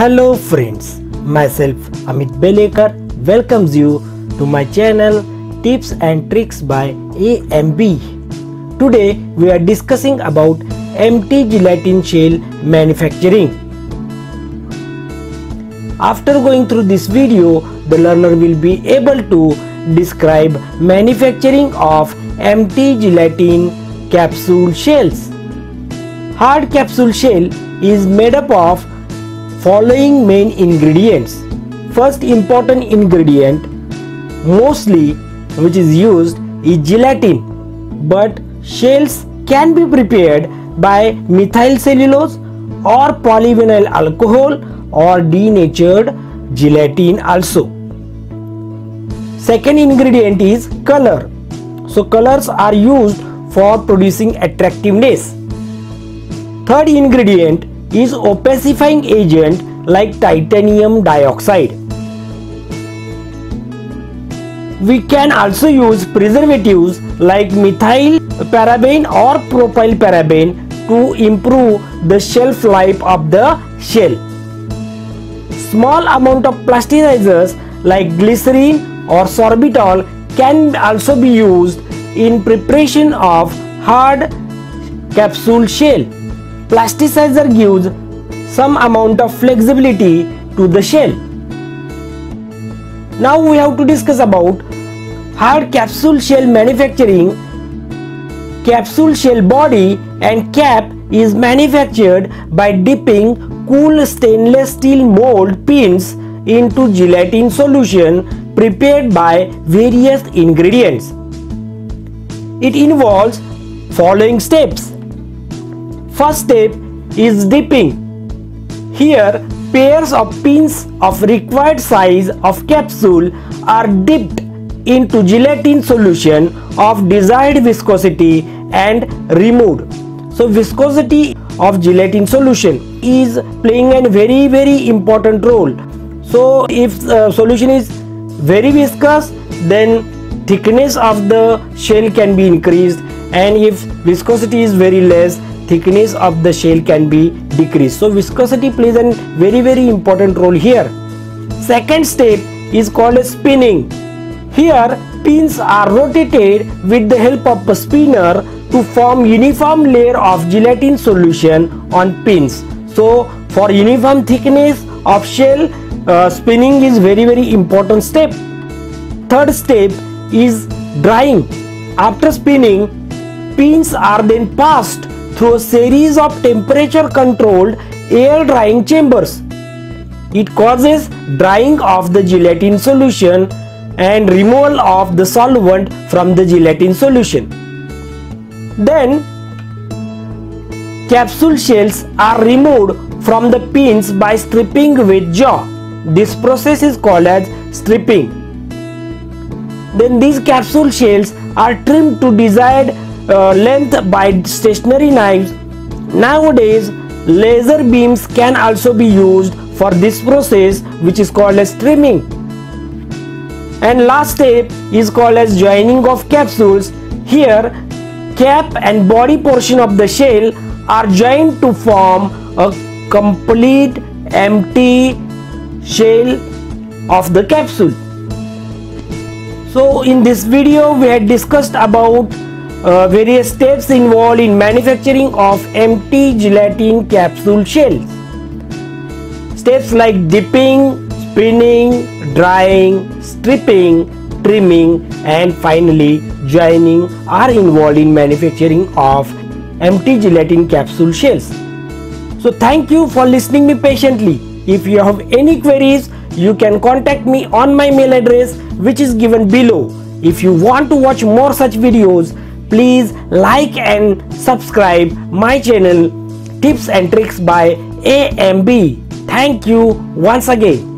Hello friends, myself Amit Belekar welcomes you to my channel Tips and Tricks by AMB. Today we are discussing about empty gelatin shell manufacturing. After going through this video, the learner will be able to describe manufacturing of empty gelatin capsule shells. Hard capsule shell is made up of following main ingredients. First important ingredient mostly which is used is gelatin but shells can be prepared by methyl cellulose or polyvinyl alcohol or denatured gelatin also. Second ingredient is color. So colors are used for producing attractiveness. Third ingredient is opacifying agent like titanium dioxide. We can also use preservatives like methyl paraben or propyl paraben to improve the shelf life of the shell. Small amount of plasticizers like glycerin or sorbitol can also be used in preparation of hard capsule shell. Plasticizer gives some amount of flexibility to the shell. Now we have to discuss about hard capsule shell manufacturing. Capsule shell body and cap is manufactured by dipping cool stainless steel mold pins into gelatin solution prepared by various ingredients. It involves following steps. First step is dipping. Here pairs of pins of required size of capsule are dipped into gelatin solution of desired viscosity and removed. So viscosity of gelatin solution is playing a very very important role. So if the solution is very viscous then thickness of the shell can be increased and if viscosity is very less thickness of the shell can be decreased. So viscosity plays a very very important role here. Second step is called spinning. Here pins are rotated with the help of a spinner to form uniform layer of gelatin solution on pins. So for uniform thickness of shell uh, spinning is very very important step. Third step is drying. After spinning pins are then passed through a series of temperature controlled air drying chambers. It causes drying of the gelatin solution and removal of the solvent from the gelatin solution. Then capsule shells are removed from the pins by stripping with jaw. This process is called as stripping. Then these capsule shells are trimmed to desired uh, length by stationary knives. Nowadays, laser beams can also be used for this process which is called as trimming. And last step is called as joining of capsules. Here, cap and body portion of the shell are joined to form a complete empty shell of the capsule. So in this video we had discussed about uh, various steps involved in manufacturing of empty gelatin capsule shells. Steps like dipping, spinning, drying, stripping, trimming and finally joining are involved in manufacturing of empty gelatin capsule shells. So thank you for listening me patiently. If you have any queries, you can contact me on my mail address which is given below. If you want to watch more such videos, please like and subscribe my channel Tips and Tricks by AMB. Thank you once again.